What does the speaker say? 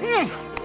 Mm.